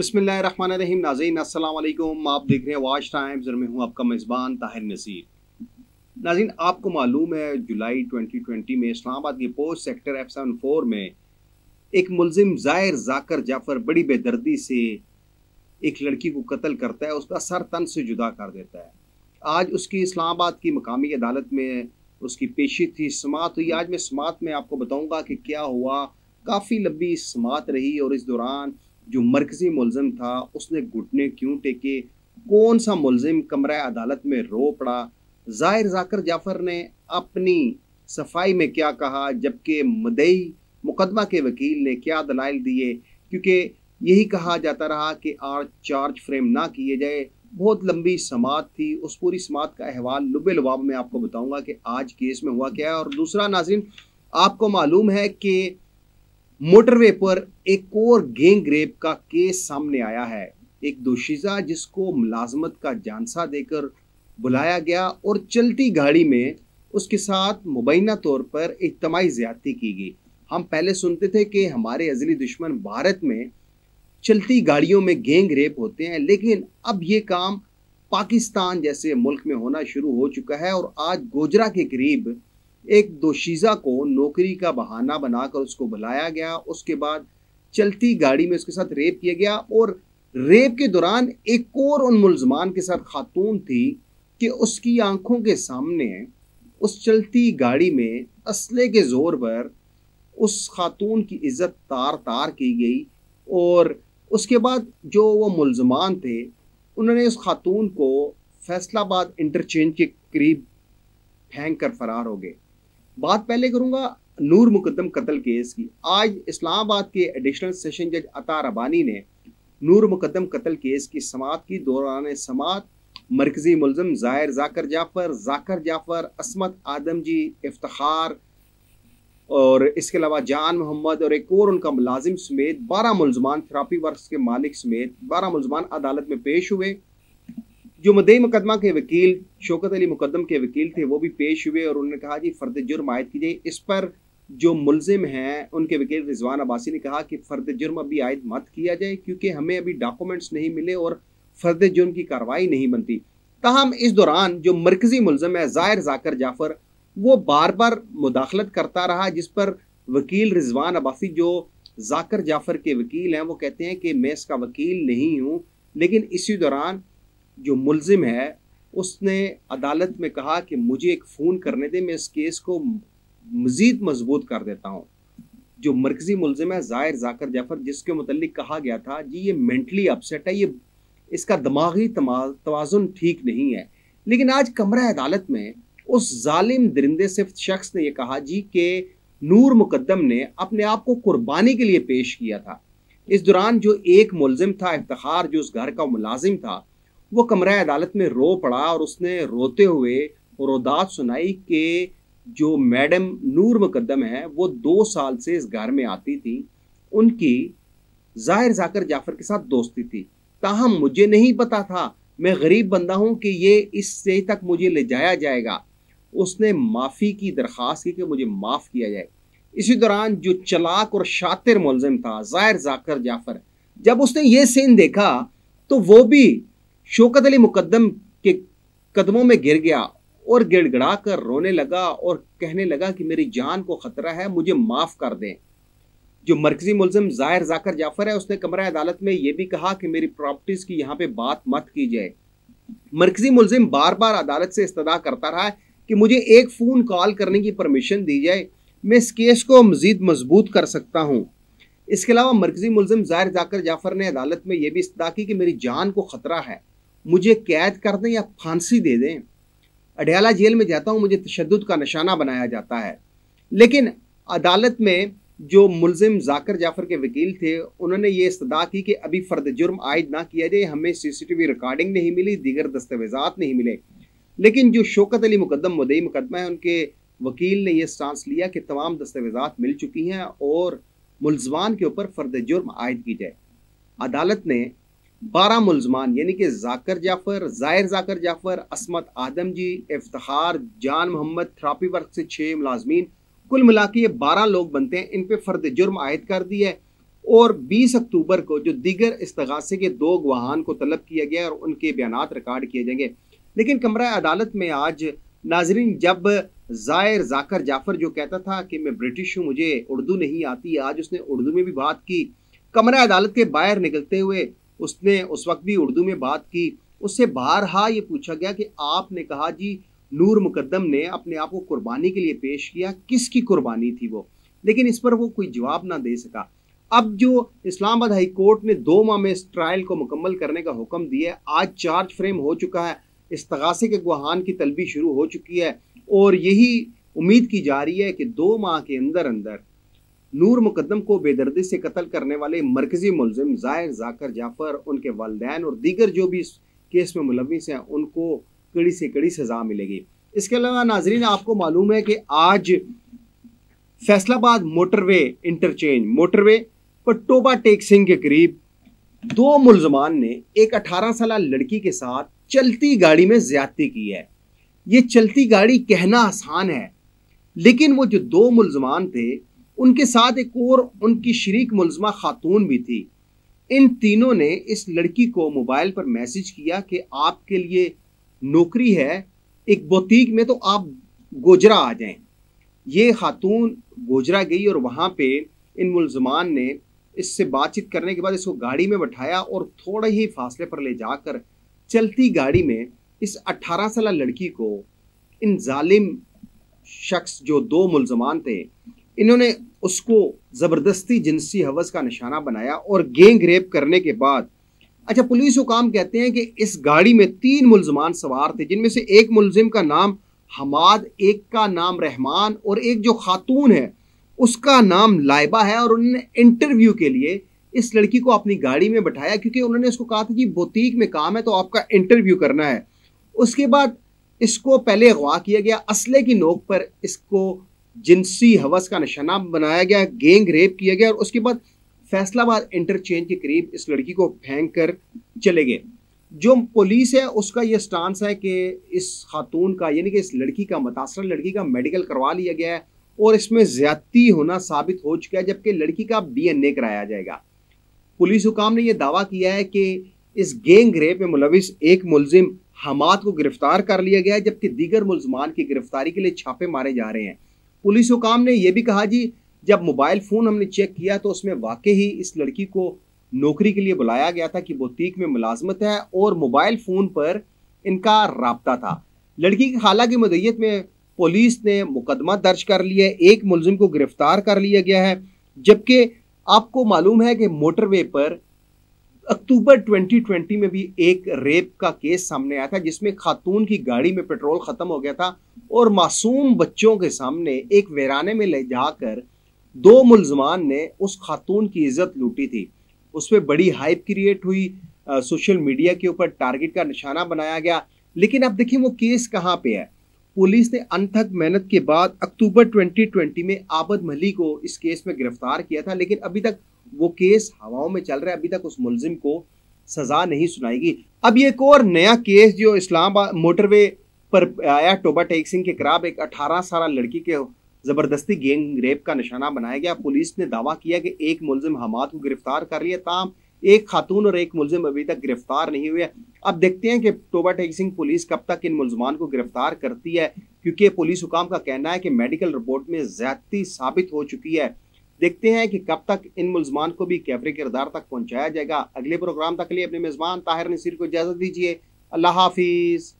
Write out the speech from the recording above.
बसमीम नाजीन अस्सलाम वालेकुम आप देख रहे हैं वाच टाइम्स और मैं हूँ आपका मेज़बान ताहिर नसीर नाजीन आपको मालूम है, जुलाई 2020 में इस्लामाबाद के post sector F seven four में एक मुलजिम ज़ाहिर जाकर जाफ़र बड़ी बेदर्दी से एक लड़की को कत्ल करता है, उसका सर तन से जुदा कर देता है। आज उसकी इस्लामाबाद की मकामी अदालत में उसकी पेशी थी समात हुई। आज मैं समात में आपको बताऊँगा कि क्या हुआ। काफ़ी लंबी समात रही और इस दौरान जो मरकजी मुलजिम था, उसने घुटने क्यों टेके? कौन सा मुलजिम कमरा अदालत में रो पड़ा? ज़ाहिर जाकर जाफ़र ने अपनी सफ़ाई में क्या कहा, जबकि मदई मुकदमा के वकील ने क्या दलाइल दिए? क्योंकि यही कहा जाता रहा कि आज चार्ज फ्रेम ना किए जाए। बहुत लंबी समात थी। उस पूरी समात का अहवाल लुबे लुबाब में आपको बताऊँगा कि आज केस में हुआ क्या है। और दूसरा नाजिन आपको मालूम है कि मोटरवे पर एक और गैंग रेप का केस सामने आया है। एक दोशीजा जिसको मुलाजमत का जानसा देकर बुलाया गया और चलती गाड़ी में उसके साथ मुबैना तौर पर इज्तमाही ज्यादती की गई। हम पहले सुनते थे कि हमारे अजली दुश्मन भारत में चलती गाड़ियों में गैंग रेप होते हैं, लेकिन अब ये काम पाकिस्तान जैसे मुल्क में होना शुरू हो चुका है और आज गोजरा के करीब एक दोशीज़ा को नौकरी का बहाना बनाकर उसको बुलाया गया। उसके बाद चलती गाड़ी में उसके साथ रेप किया गया और रेप के दौरान एक और उन मुलजमान के साथ खातून थी कि उसकी आँखों के सामने उस चलती गाड़ी में असले के ज़ोर पर उस खातून की इज़्ज़त तार तार की गई और उसके बाद जो वो मुलजमान थे, उन्होंने उस खातून को फैसलाबाद इंटरचेंज के करीब फेंक कर फरार हो गए। बात पहले करूँगा नूर मुकदम कत्ल केस की। आज इस्लामाबाद के एडिशनल सेशन जज अता रबानी ने नूर मुकदम कत्ल केस की समात की। दौरान समात मरकजी मुलजम ज़ाहिर जाकर जाफ़र जाकर जाफ़र, असमत आदम जी इफ्तार और इसके अलावा जान मोहम्मद और एक और उनका मुलाजिम समेत बारह मुलजमान, थेरापी वर्क के मालिक समेत बारह मुलजमान अदालत में पेश हुए। जो मदई मुकदमा के वकील, शौकत अली मुकदम के वकील थे, वो भी पेश हुए और उन्होंने कहा, जी, फ़र्द जुर्म आयद कीजिए। इस पर जो मुलजिम हैं, उनके वकील रिजवान अब्बासी ने कहा कि फ़र्द जुर्म अभी आयद मत किया जाए, क्योंकि हमें अभी डॉक्यूमेंट्स नहीं मिले और फ़र्द जुर्म की कार्रवाई नहीं बनती। तहम इस दौरान जो मरकज़ी मुलजम है, ज़ाहिर जाकर जाफ़र, वो बार बार मुदाखलत करता रहा, जिस पर वकील रिजवान अब्बासी जो जाकर जाफ़र के वकील हैं, वो कहते हैं कि मैं इसका वकील नहीं हूँ, लेकिन इसी दौरान जो मुलजिम है, उसने अदालत में कहा कि मुझे एक फ़ोन करने दे, मैं इस केस को मज़ीद मज़बूत कर देता हूँ। जो मरकज़ी मुलजिम है, ज़ाहिर जाकर जाफ़र, जिसके मतलब कहा गया था, जी, ये मेंटली अपसेट है, ये, इसका दिमागी तोज़ुन ठीक नहीं है। लेकिन आज कमरा अदालत में उस जालिम दरिंदे से शख्स ने यह कहा, जी, कि नूर मुकदम ने अपने आप को कुर्बानी के लिए पेश किया था। इस दौरान जो एक मुलजिम था इफ्तार जो उस घर का मुलाजिम था वो कमरा अदालत में रो पड़ा और उसने रोते हुए और रोदात सुनाई कि जो मैडम नूर मुकदम है, वो दो साल से इस घर में आती थी। उनकी ज़ाहिर जाकर जाफ़र के साथ दोस्ती थी। ताहम मुझे नहीं पता था। मैं गरीब बंदा हूँ कि ये इस स्टेज तक मुझे ले जाया जाएगा। उसने माफ़ी की दरख्वास्त की कि मुझे माफ़ किया जाए। इसी दौरान जो चलाक और शातिर मुलजिम था, ज़ाहिर जाकर जाफ़र, जब उसने ये सीन देखा तो वो भी शौकत अली मुकदम के कदमों में गिर गया और गिड़गड़ा कर रोने लगा और कहने लगा कि मेरी जान को ख़तरा है, मुझे माफ़ कर दें। जो मरकजी मुलजम ज़ाहिर जाकर जाफ़र है, उसने कमरा अदालत में यह भी कहा कि मेरी प्रॉपर्टीज़ की यहाँ पे बात मत की जाए मरकजी मुलजिम बार बार अदालत से इस्तः करता रहा कि मुझे एक फ़ोन कॉल करने की परमिशन दी जाए। मैं इस केस को मज़ीद मज़बूत कर सकता हूँ। इसके अलावा मरकजी मुलजिम ज़ाहिर जाकर जाफ़र ने अदालत में यह भी इस्तः की कि मेरी जान को ख़तरा है। मुझे कैद कर दें या फांसी दे दें। अडयाला जेल में जाता हूँ, मुझे तशद का निशाना बनाया जाता है। लेकिन अदालत में जो मुलजिम जाकर जाफ़र के वकील थे, उन्होंने ये इस्तः की कि अभी फ़र्द जुर्म आयद ना किया जाए, हमें सीसीटीवी रिकॉर्डिंग नहीं मिली, दीगर दस्तावेजात नहीं मिले। लेकिन जो शौकत अली मुकदम मुदई मुकदमा है, उनके वकील ने यह स्टांस लिया कि तमाम दस्तावेजात मिल चुकी हैं और मुलजमान के ऊपर फ़र्द जुर्म आयद की जाए। अदालत ने बारह मुलजमान, यानी कि जाकर जाफ़र, ज़ाहिर जाकर जाफ़र, असमत आदम जी इफ्तार जान मोहम्मद, थ्रापी वर्क से छः मुलाजमीन, कुल मिला के ये बारह लोग बनते हैं। इन पर फ़र्द जुर्म आयद कर दी है और 20 अक्टूबर को जो दिगर इस्तगासे के दो गवाहान को तलब किया गया और उनके बयान रिकॉर्ड किए जाएँगे। लेकिन कमरा अदालत में आज नाजरीन, जब जायर जाकर जाफ़र जो कहता था कि मैं ब्रिटिश हूँ, मुझे उर्दू नहीं आती, आज उसने उर्दू में भी बात की। कमरा अदालत के बाहर निकलते हुए उसने उस वक्त भी उर्दू में बात की। उससे बारहा ये पूछा गया कि आपने कहा जी, नूर मुकदम ने अपने आप को कुर्बानी के लिए पेश किया। किसकी कुर्बानी थी वो? लेकिन इस पर वो कोई जवाब ना दे सका। अब जो इस्लामाबाद हाई कोर्ट ने दो माह में इस ट्रायल को मुकम्मल करने का हुक्म दिया है, आज चार्ज फ्रेम हो चुका है। इस इस्तगासे के गुहान की तलबी शुरू हो चुकी है और यही उम्मीद की जा रही है कि दो माह के अंदर अंदर नूर मुकदम को बेदर्दी से कत्ल करने वाले मरकजी मुलजिम ज़ाहिर जाकर जाफ़र, उनके वालदेन और दीगर जो भी इस केस में मुलविस हैं, उनको कड़ी से कड़ी सज़ा मिलेगी। इसके अलावा नाजरीन, आपको मालूम है कि आज फैसलाबाद मोटरवे इंटरचेंज, मोटरवे पर टोबा टेक सिंह के करीब दो मुलजमान ने एक 18 साल लड़की के साथ चलती गाड़ी में ज्यादती की है। ये चलती गाड़ी कहना आसान है, लेकिन वो जो दो मुलजमान थे उनके साथ एक और उनकी शरीक मुलजमा खातून भी थी। इन तीनों ने इस लड़की को मोबाइल पर मैसेज किया कि आपके लिए नौकरी है, एक बोतीक में तो आप गोजरा आ जाएँ। ये खातून गोजरा गई और वहाँ पे इन मुलजमान ने इससे बातचीत करने के बाद इसको गाड़ी में बैठाया और थोड़े ही फासले पर ले जाकर चलती गाड़ी में इस 18 साल लड़की को इन जालिम शख्स जो दो मुलजमान थे इन्होंने उसको ज़बरदस्ती जिनसी हवस का निशाना बनाया और गेंग रेप करने के बाद अच्छा पुलिस हुकाम कहते हैं कि इस गाड़ी में तीन मुलजमान सवार थे, जिनमें से एक मुलजिम का नाम हमाद, एक का नाम रहमान और एक जो खातून है, उसका नाम लाइबा है और उन्होंने इंटरव्यू के लिए इस लड़की को अपनी गाड़ी में बैठाया क्योंकि उन्होंने उसको कहा था कि बोतीक में काम है तो आपका इंटरव्यू करना है। उसके बाद इसको पहले अगवा किया गया, असले की नोक पर इसको जिनसी हवस का निशाना बनाया गया, गेंग रेप किया गया और उसके बाद फैसलाबाद इंटरचेंज के करीब इस लड़की को फेंक कर चले गए। जो पुलिस है, उसका ये स्टांस है कि इस खातून का, यानी कि इस लड़की का मुतासर, लड़की का मेडिकल करवा लिया गया है और इसमें ज्यादती होना साबित हो चुका है, जबकि लड़की का डीएनए कराया जाएगा। पुलिस हुकाम ने यह दावा किया है कि इस गैंग रेप में मुलविस एक मुलजिम हमाद को गिरफ़्तार कर लिया गया है, जबकि दीगर मुलजमान की गिरफ्तारी के लिए छापे मारे जा रहे हैं। पुलिस हुकाम ने यह भी कहा जी, जब मोबाइल फ़ोन हमने चेक किया तो उसमें वाकई ही इस लड़की को नौकरी के लिए बुलाया गया था कि बुतीक में मुलाजमत है और मोबाइल फ़ोन पर इनका रबता था। लड़की की खाला की मदैत में पुलिस ने मुकदमा दर्ज कर लिया है, एक मुलजिम को गिरफ़्तार कर लिया गया है, जबकि आपको मालूम है कि मोटरवे पर अक्टूबर 2020 में भी एक रेप का केस सामने आया था, जिसमें खातून की गाड़ी में पेट्रोल खत्म हो गया था और मासूम बच्चों के सामने एक वेराने में ले जाकर दो मुलजमान ने उस खातून की इज़्ज़त लूटी थी। उस पर बड़ी हाइप क्रिएट हुई सोशल मीडिया के ऊपर टारगेट का निशाना बनाया गया। लेकिन अब देखिए वो केस कहाँ पे है? पुलिस ने अनथक मेहनत के बाद अक्टूबर 2020 में आबद मली को इस केस में गिरफ़्तार किया था, लेकिन अभी तक वो केस हवाओं में चल रहा है, अभी तक उस मुलजिम को सजा नहीं सुनाएगी। अब ये एक और नया केस जो इस्लामाबाद मोटरवे पर आया, टोबा टेक सिंह के खिलाफ एक 18 साल लड़की के ज़बरदस्ती गैंग रेप का निशाना बनाया गया। पुलिस ने दावा किया कि एक मुलजिम हमाद को गिरफ़्तार कर लिया, ताम एक खातून और एक मुलजिम अभी तक गिरफ़्तार नहीं हुए। अब देखते हैं कि टोबा टेक सिंह पुलिस कब तक इन मुलजमान को गिरफ़्तार करती है, क्योंकि पुलिस हुकाम का कहना है कि मेडिकल रिपोर्ट में ज्यादती साबित हो चुकी है। देखते हैं कि कब तक इन मुलजमान को भी कैफरे किरदार तक पहुँचाया जाएगा। अगले प्रोग्राम तक लिए अपने मेजबान ताहिर नसीर को इजाज़त दीजिए। अल्लाह हाफिज़।